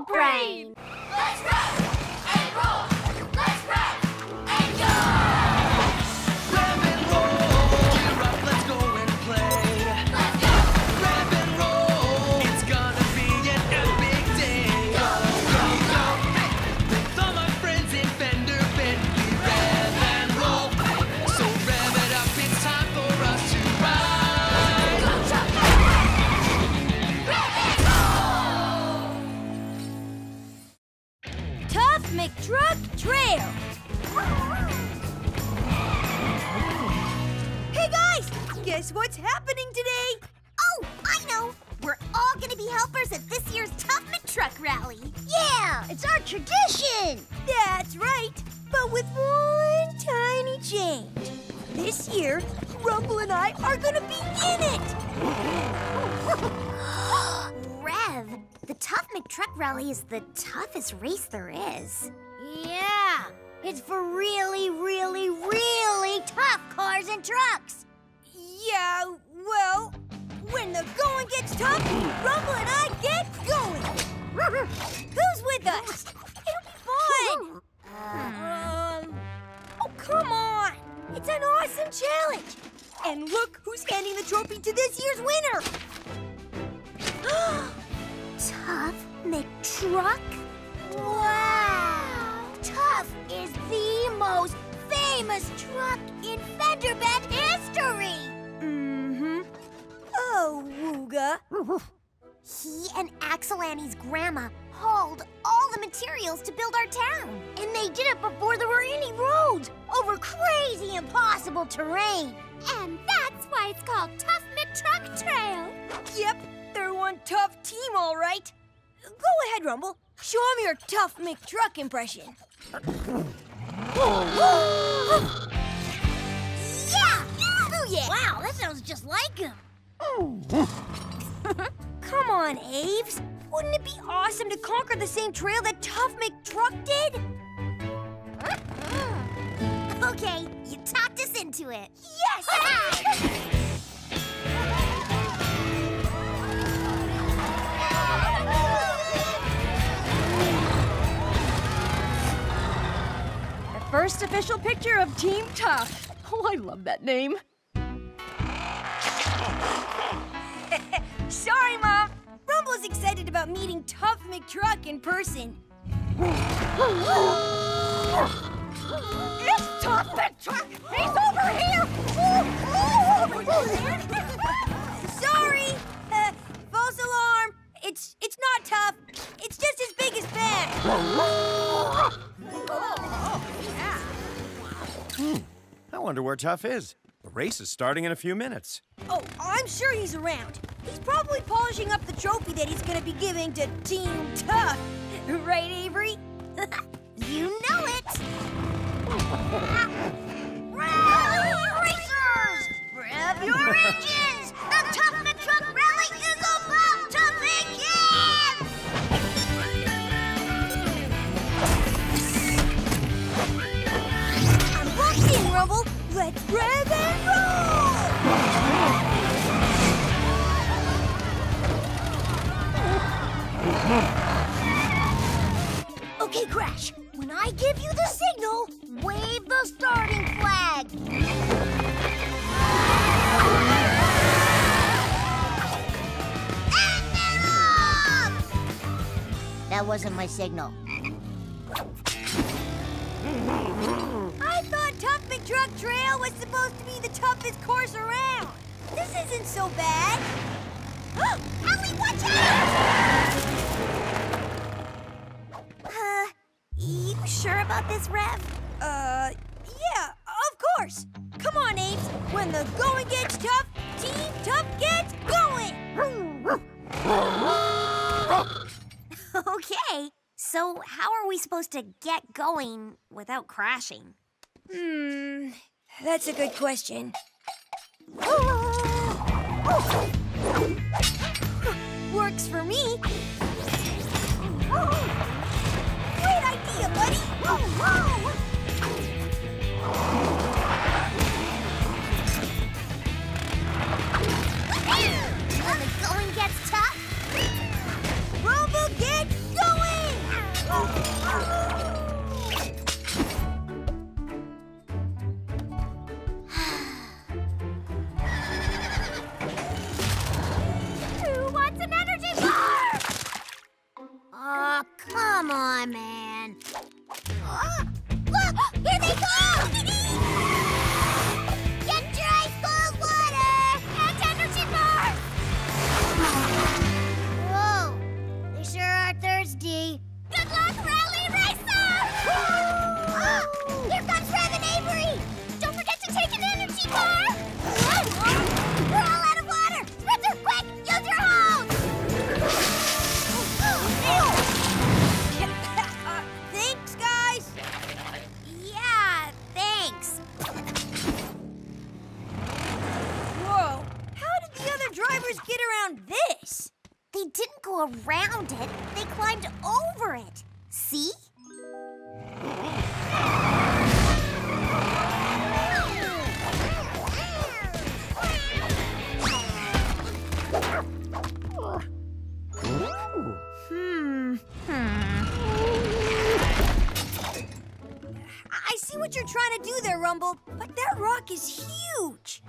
Brain! Let's rock What's happening today? Oh, I know. We're all gonna be helpers at this year's Tuff McTruck Rally. Yeah, it's our tradition. That's right, but with one tiny change. This year, Rumble and I are gonna be in it! Rev, the Tuff McTruck Rally is the toughest race there is. Yeah, it's for really, really, really tough cars and trucks. Yeah, well, when the going gets tough, Rumble and I get going. Who's with us? It'll be fun. Um, oh, come on. It's an awesome challenge. And look who's handing the trophy to this year's winner. Tuff McTruck? Wow! Tuff is the most famous truck in Fender Bend history! Wooga. He and Axle Annie's grandma hauled all the materials to build our town. And they did it before there were any roads, over crazy impossible terrain. And that's why it's called Tuff McTruck Trail. Yep, they're one tough team, all right. Go ahead, Rumble. Show him your Tuff McTruck impression. Yeah! Oh yeah! Wow, that sounds just like him. Come on, Aves. Wouldn't it be awesome to conquer the same trail that Tuff McTruck did? Okay, you talked us into it. Yes! The first official picture of Team Tough. Oh, I love that name. Sorry, Mom. Rumble's excited about meeting Tuff McTruck in person. It's Tuff McTruck! He's over here! Sorry. Uh, false alarm. It's it's not Tuff. It's just his biggest fan. I wonder where Tuff is. The race is starting in a few minutes. Oh, I'm sure he's around. He's probably polishing up the trophy that he's gonna be giving to Team Tough. Right, Avery? You know it! Rally racers! Rev your engines! Signal. I thought Tuff McTruck Trail was supposed to be the toughest course around. This isn't so bad. Alley, watch out! Uh, you sure about this, Rev? Uh, yeah, of course. Come on, Apes. When the going gets tough, Team Tough gets going. So how are we supposed to get going without crashing? Hmm, that's a good question. Works for me. Great to do there, Rumble, but that rock is huge.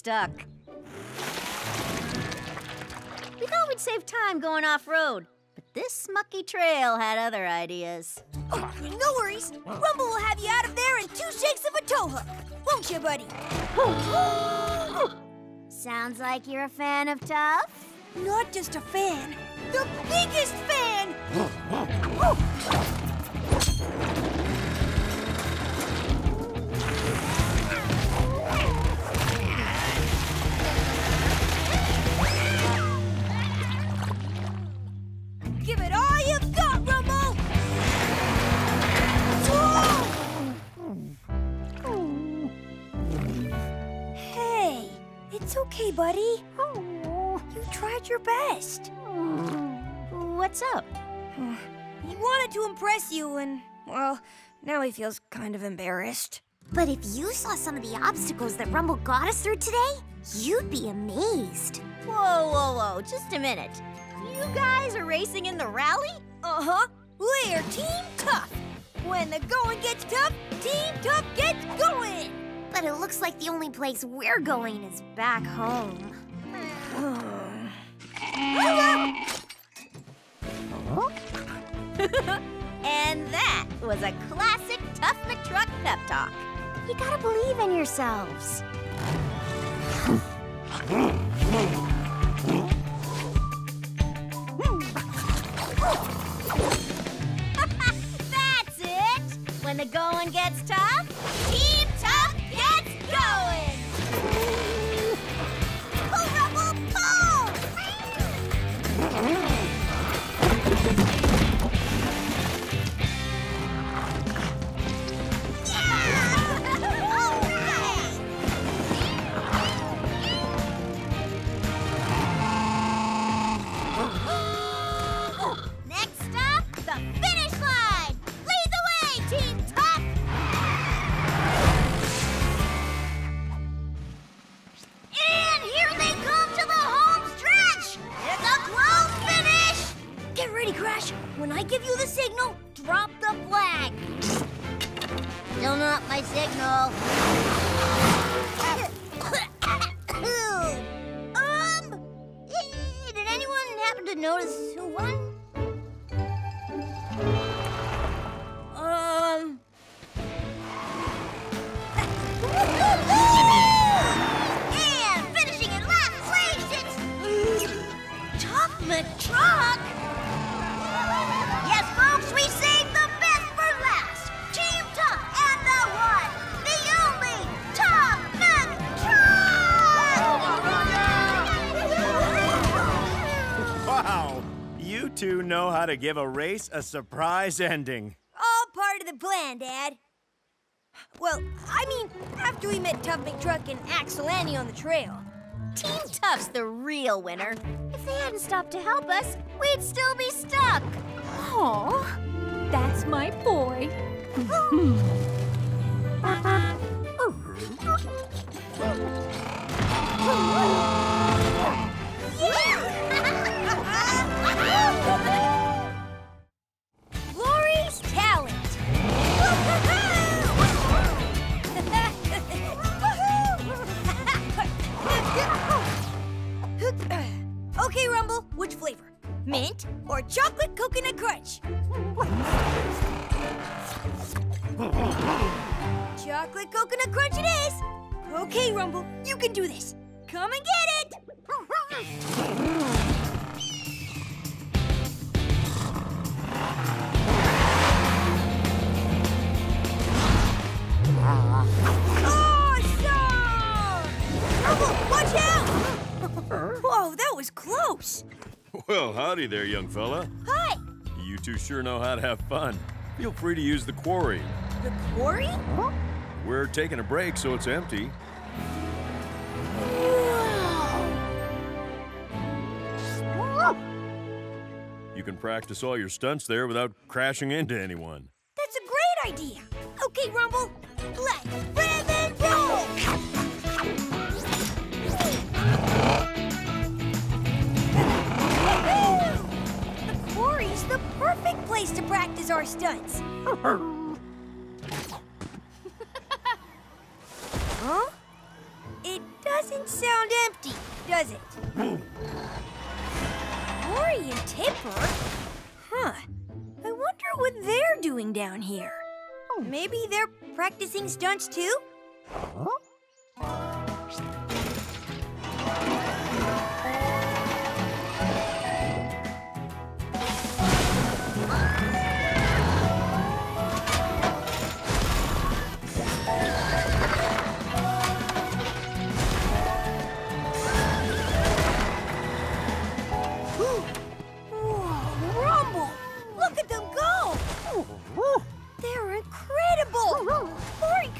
Stuck. We thought we'd save time going off road, but this smucky trail had other ideas. Oh, no worries. Rumble will have you out of there in two shakes of a tow hook. Won't you, buddy? Sounds like you're a fan of Tuff. Not just a fan, the biggest fan! it's okay, buddy. Oh. You tried your best. What's up? He wanted to impress you, and, well, now he feels kind of embarrassed. But if you saw some of the obstacles that Rumble got us through today, you'd be amazed. Whoa, whoa, whoa, just a minute. You guys are racing in the rally? Uh huh. We're Team Tough. When the going gets tough, Team Tough gets going. But it looks like the only place we're going is back home. And that was a classic Tuff McTruck pep talk. You gotta believe in yourselves. That's it! When the going gets tough, Team Duck! Yes, folks, we saved the best for last. Team Duck and the one, the only Tom McTruck! Wow, you two know how to give a race a surprise ending. All part of the plan, Dad. Well, I mean, after we met Tuff McTruck and Axle Annie on the trail, Team Tough's the real winner. If they hadn't stopped to help us, we'd still be stuck. Aw, that's my boy. was close. Well, howdy there, young fella. Hi, You two sure know how to have fun. Feel free to use the quarry. the quarry? We're taking a break, so it's empty. You can practice all your stunts there without crashing into anyone. That's a great idea. Okay, Rumble, let's place to practice our stunts. huh? It doesn't sound empty, does it? Quarry and Tipper? Huh. I wonder what they're doing down here. Maybe they're practicing stunts too? Whoa,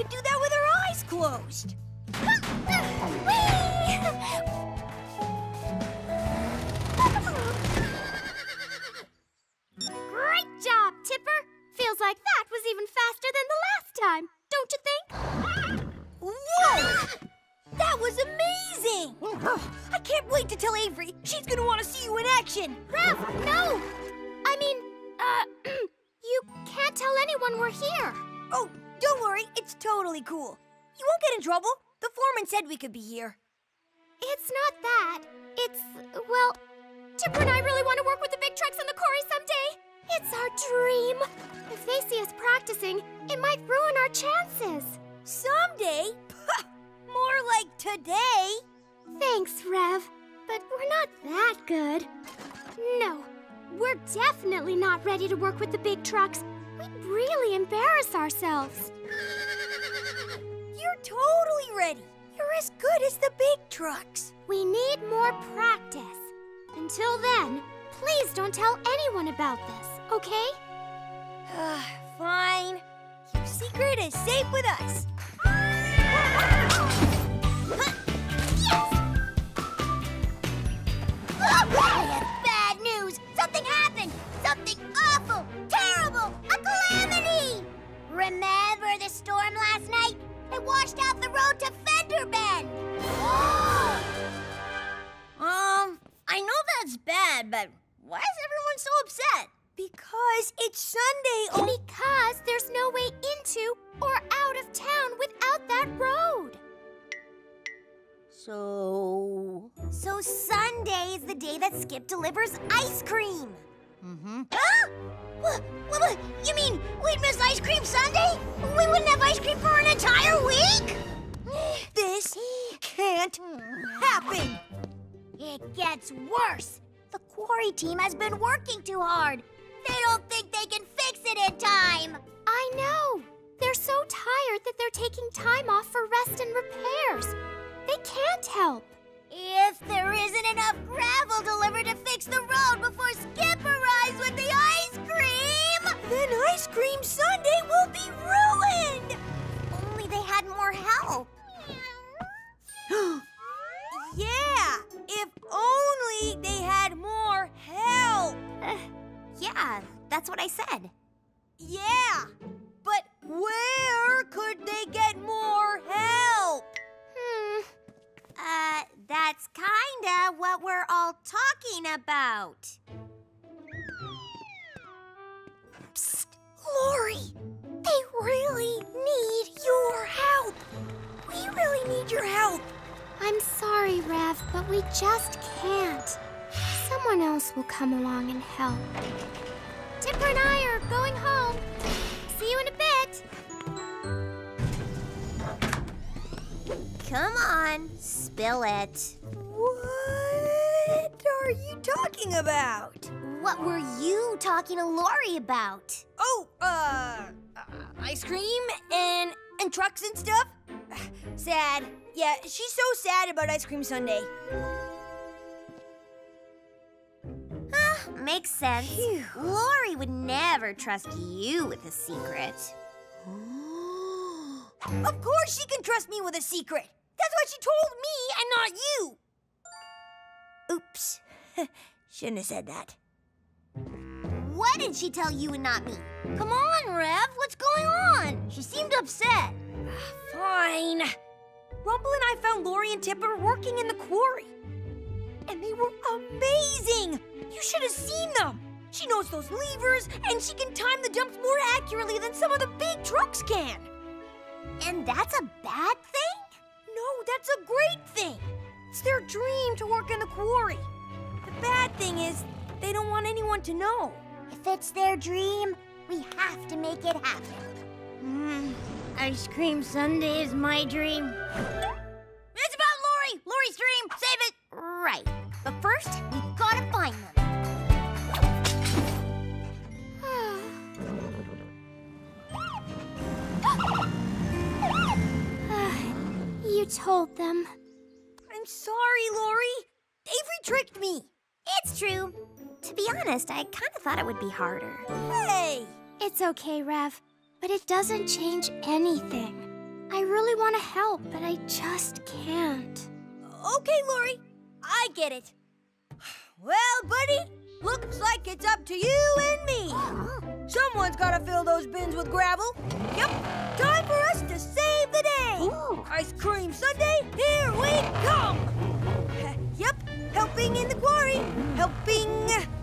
could do that with her eyes closed. It's not that. It's, well, Tipper and I really want to work with the big trucks on the quarry someday. It's our dream. If they see us practicing, it might ruin our chances. Someday? More like today. Thanks, Rev. But we're not that good. No, we're definitely not ready to work with the big trucks. We'd really embarrass ourselves. You're totally ready. You're as good as the big trucks. We need more practice. Until then, please don't tell anyone about this, okay? Ah, fine. Your secret is safe with us. You mean we'd miss ice cream Sunday? We wouldn't have ice cream for an entire week? This can't happen. It gets worse. The quarry team has been working too hard. They don't think they can fix it in time. I know. They're so tired that they're taking time off for rest and repairs. They can't help. If there isn't enough gravel delivered to fix the road before Skip arrives with the ice cream, then Ice Cream Sunday will be ruined! Only they had more help. yeah, if only they had more help. Uh, yeah, that's what I said. Yeah, but where could they get more help? Hmm, uh, that's kinda what we're all talking about. Psst, Lori! They really need your help! We really need your help! I'm sorry, Rev, but we just can't. Someone else will come along and help. Tipper and I are going home. Come on, spill it. What are you talking about? What were you talking to Lori about? Oh, uh, uh, ice cream and and trucks and stuff. Sad. Yeah, she's so sad about ice cream sundae. Ah, makes sense. Lori would never trust you with a secret. Of course she can trust me with a secret. That's what she told me and not you. Oops. Shouldn't have said that. What did she tell you and not me? Come on, Rev. What's going on? She seemed upset. Fine. Rumble and I found Lori and Tipper working in the quarry. And they were amazing. You should have seen them. She knows those levers, and she can time the dumps more accurately than some of the big trucks can. And that's a bad thing? No, that's a great thing. It's their dream to work in the quarry. The bad thing is, they don't want anyone to know. If it's their dream, we have to make it happen. Mm, ice cream sundae is my dream. It's about Lori! Lori's dream! Save it! Right. But first, we've got to find them. Told them. I'm sorry, Lori. Avery tricked me. It's true. To be honest, I kind of thought it would be harder. Hey! It's okay, Rev, but it doesn't change anything. I really want to help, but I just can't. Okay, Lori. I get it. Well, buddy, looks like it's up to you and me. Oh. Someone's got to fill those bins with gravel. Yep, time for us to save the day. Ice cream sundae, here we come. Yep, helping in the quarry. Helping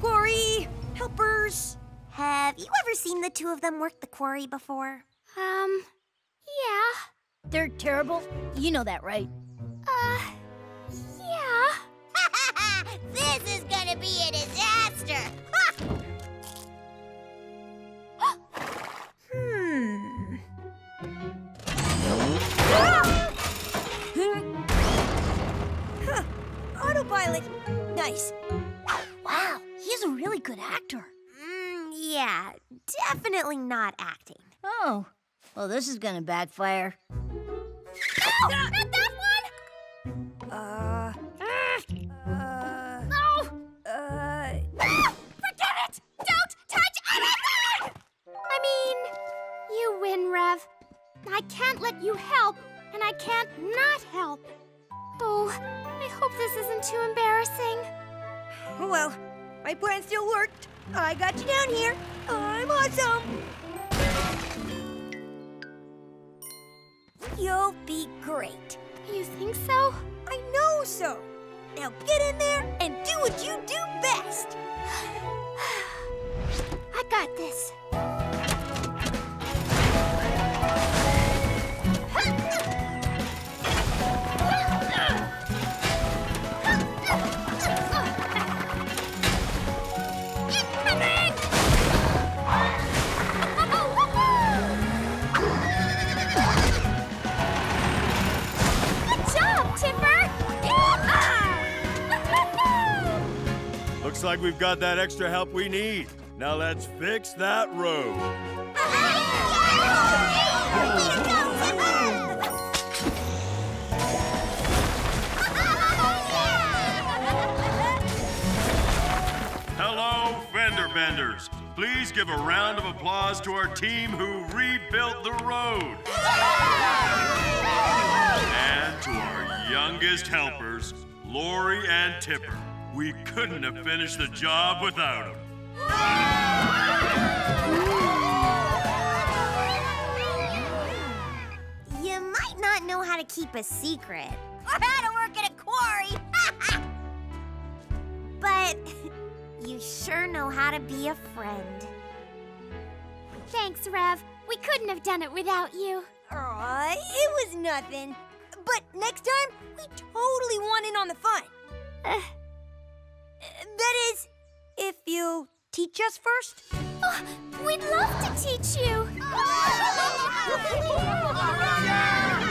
quarry helpers. Have you ever seen the two of them work the quarry before? Um, yeah. They're terrible. You know that, right? Uh, yeah. this is gonna be a disaster. Nice. Wow, he's a really good actor. Mm, yeah, definitely not acting. Oh, well, this is gonna backfire. No, not that one! Uh. My plan still worked. I got you down here. I'm awesome. We've got that extra help we need. Now let's fix that road. Hello, fender benders. Please give a round of applause to our team who rebuilt the road. And to our youngest helpers, Lori and Tipper. We couldn't have finished the job without him. You might not know how to keep a secret, Or how to work at a quarry. but you sure know how to be a friend. Thanks, Rev. We couldn't have done it without you. Aw, it was nothing. But next time, we totally want in on the fun. That is, if you teach us first. Oh, we'd love to teach you.